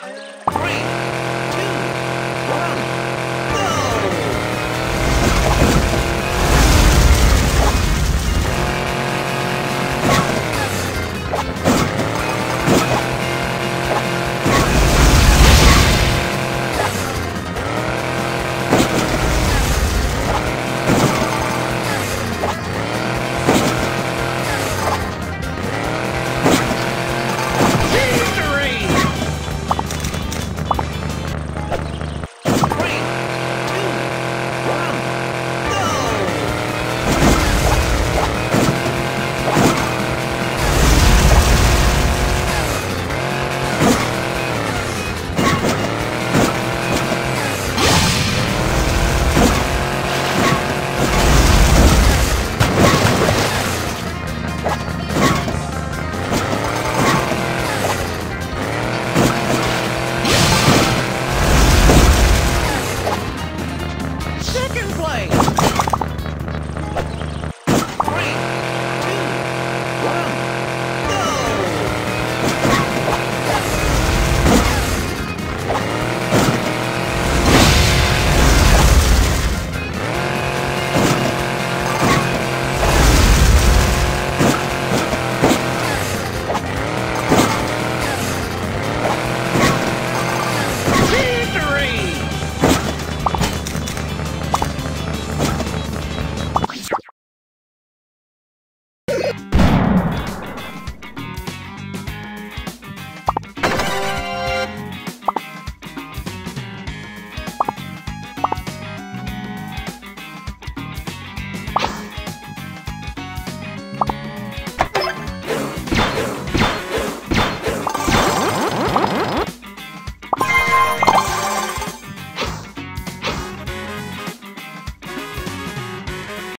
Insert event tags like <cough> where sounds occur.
Three. you <laughs>